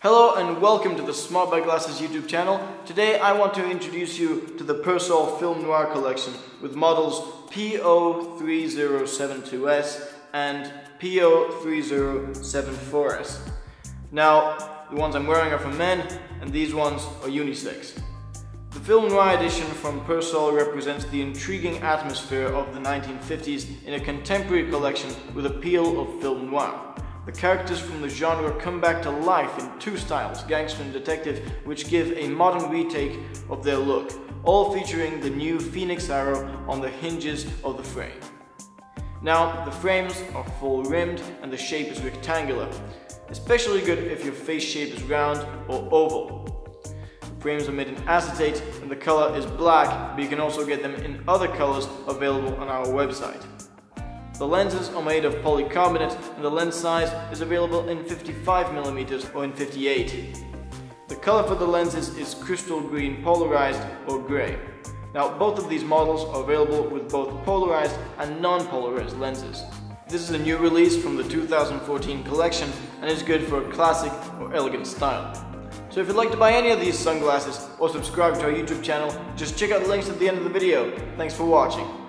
Hello and welcome to the SmartBuyGlasses YouTube channel. Today I want to introduce you to the Persol Film Noir collection with models PO3072S and PO3074S. Now, the ones I'm wearing are for men and these ones are unisex. The film noir edition from Persol represents the intriguing atmosphere of the 1950s in a contemporary collection with appeal of film noir. The characters from the genre come back to life in two styles, gangster and detective, which give a modern retake of their look, all featuring the new Phoenix arrow on the hinges of the frame. Now, the frames are full rimmed and the shape is rectangular, especially good if your face shape is round or oval. The Frames are made in acetate and the color is black, but you can also get them in other colors available on our website. The lenses are made of polycarbonate and the lens size is available in 55mm or in 58. The color for the lenses is crystal green polarized or gray. Now both of these models are available with both polarized and non-polarized lenses. This is a new release from the 2014 collection and is good for a classic or elegant style. So if you'd like to buy any of these sunglasses or subscribe to our YouTube channel, just check out the links at the end of the video. Thanks for watching.